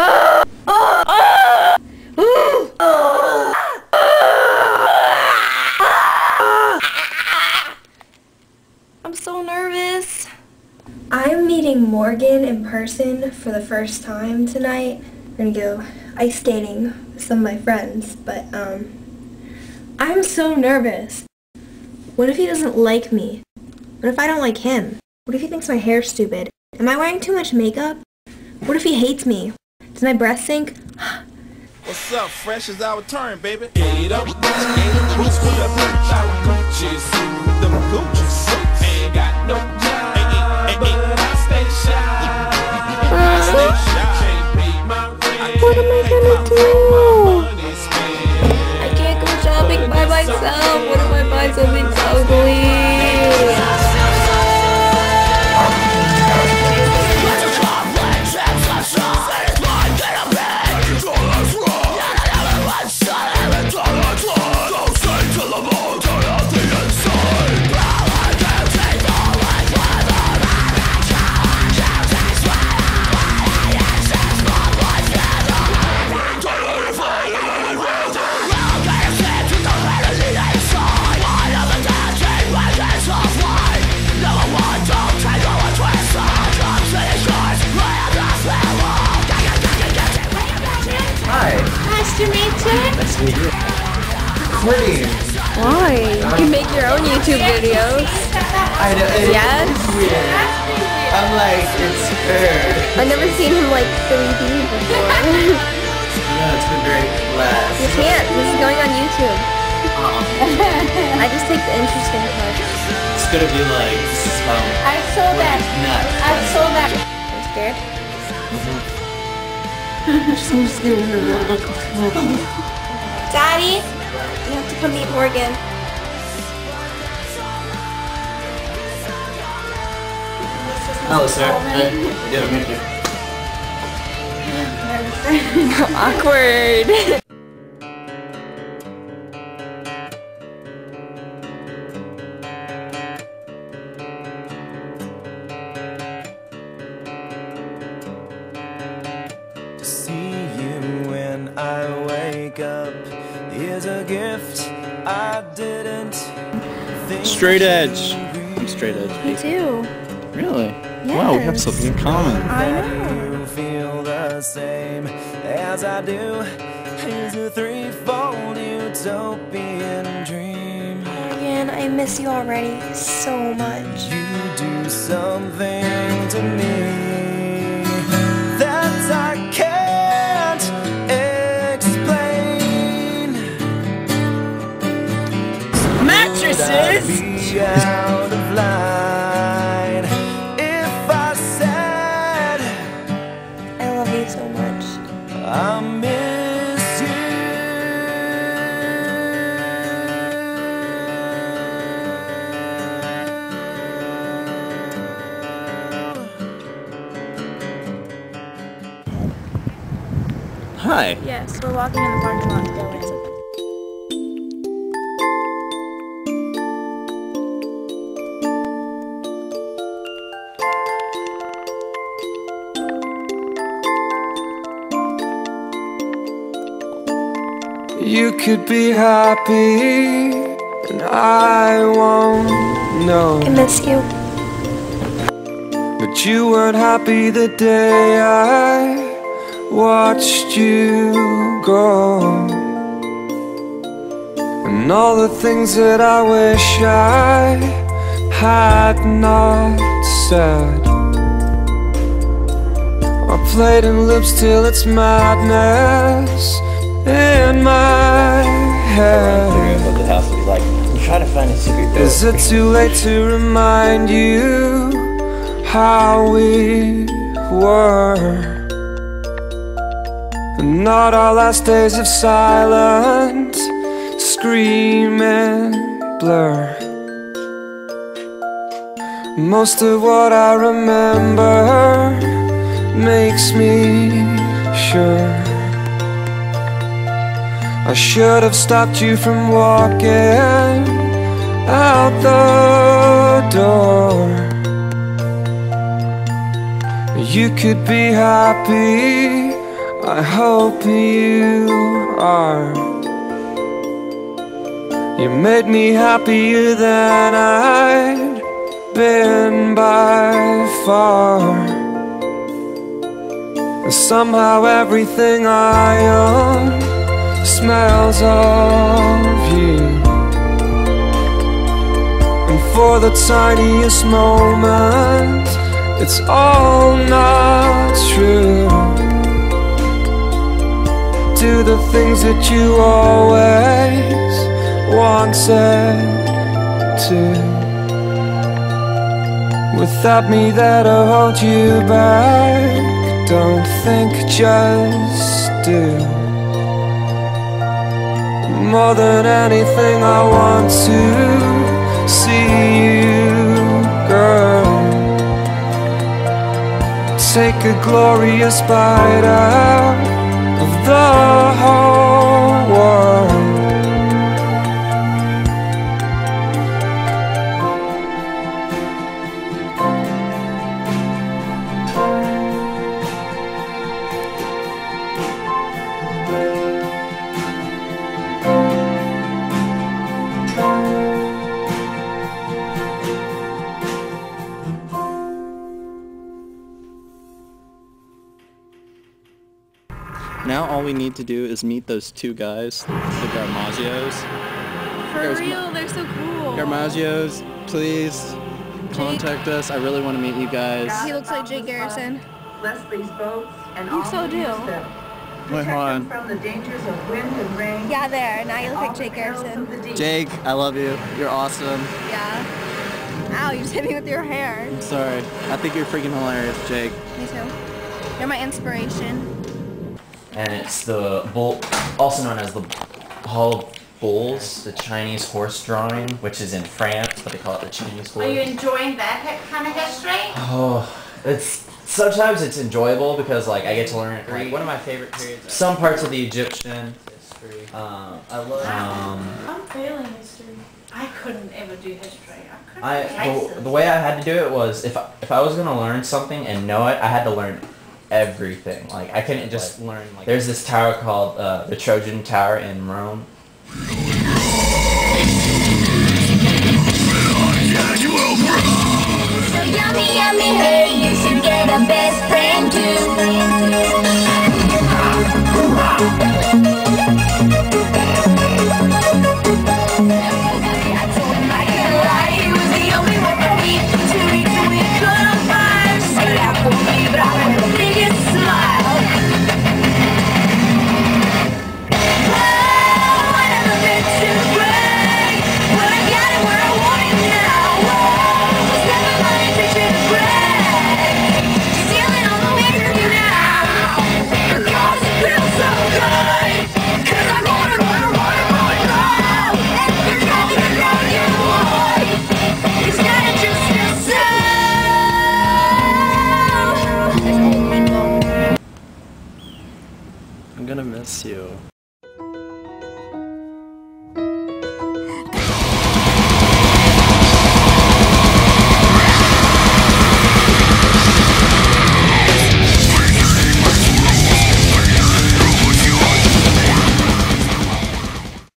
I'm so nervous. I'm meeting Morgan in person for the first time tonight. We're gonna go ice skating with some of my friends, but um, I'm so nervous. What if he doesn't like me? What if I don't like him? What if he thinks my hair's stupid? Am I wearing too much makeup? What if he hates me? Does my breath sink? What's up? Fresh is our turn, baby. Get up, get up, nice to meet you. Recording. Why? You can make your own YouTube videos. I know. It, Yes? I'm like, it's her. I've never seen him like 3D before. No, it's been very you can't. This is going on YouTube. I just take the interesting parts. it's gonna be like, this is how I saw that. nuts. I saw that. I'm mm-hmm. scared. Daddy, you have to come meet Morgan. Hello, sir. Hey, yeah, meet you. Awkward. Is a gift I didn't think Straight edge. I'm straight edge. Me too. Really? Wow, we have something in common. I know. you feel the same as I do. Is a threefold utopian dream. Morgan, I miss you already so much. You do something to me I love you so much. I miss you. Hi. Yes, we're walking in the parking lot You could be happy, and I won't know. I miss you. But you weren't happy the day I watched you go. And all the things that I wish I had not said I played in loops till it's madness in my head. the house like. You try to find a secret door. Is it too late to remind you how we were? Not our last days of silent scream and blur. Most of what I remember makes me sure. I should have stopped you from walking out the door. You could be happy, I hope you are. You made me happier than I'd been by far. Somehow everything I own smells of you. And for the tiniest moment, it's all not true. Do the things that you always wanted to. Without me that'll hold you back, don't think, just do. More than anything, I want to see you, girl. Take a glorious bite out of the whole Now all we need to do is meet those two guys, the Garmagios. For There's real, they're so cool. Garmagios, please contact us. I really want to meet you guys. He looks like Jake Garrison. Leslie's boats and You all so who do. use. Wait, hold on. Protect them from the dangers of wind and rain. Yeah, there. Now you look like Jake perils Garrison. of the deep. Jake, I love you. You're awesome. Yeah. Ow, you just hit me with your hair. I'm Sorry. I think you're freaking hilarious, Jake. Me too. You're my inspiration. And it's the bull, also known as the Hall of Bulls, the Chinese horse drawing, which is in France, but they call it the Chinese horse. Are you enjoying that kind of history? Oh, it's sometimes it's enjoyable because like I get to learn like one of my favorite periods. Some parts of the Egyptian history. Um, I love. Um, I'm failing history. I couldn't ever do history. I couldn't I the, the way I had to do it was if I, if I was gonna learn something and know it, I had to learn everything. Like I couldn't just learn. Like there's this tower called uh, the Trojan Tower in Rome. Yummy, yummy, hey, you should get a best